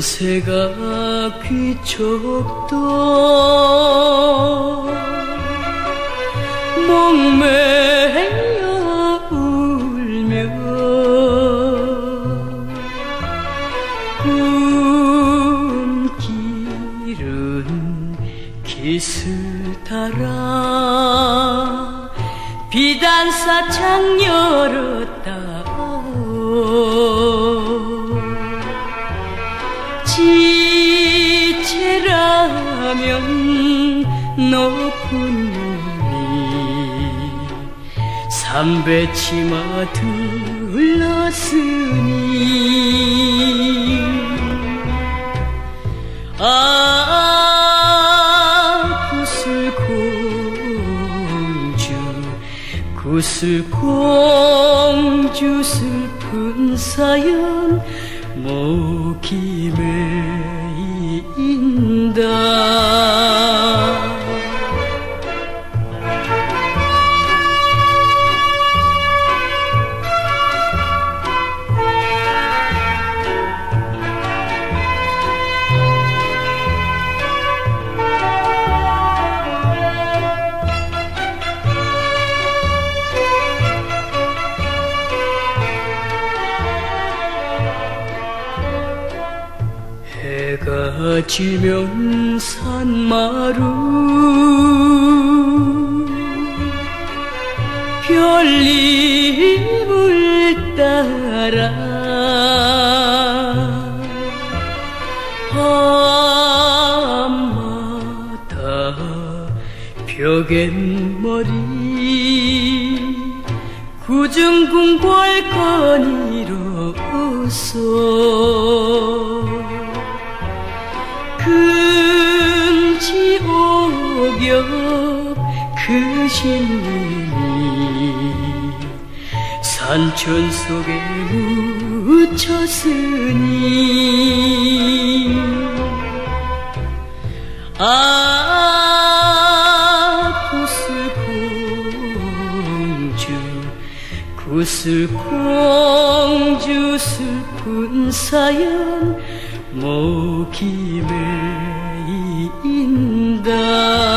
새가 귀척도 목매여 울며 꿈길은 기스달아 비단사 창 열었다 지체라면 높은 눈이 삼배치마 둘렀으니. 아 구슬공주 구슬공주 슬픈 사연 메 的。 지면 산마루. 별님을 따라 밤마다 벽엔머리 구중궁 발거니로 웃어 오겹 그 신님이 산천 속에 묻혔으니 아 구슬공주 구슬공주 슬픈 사연 매 the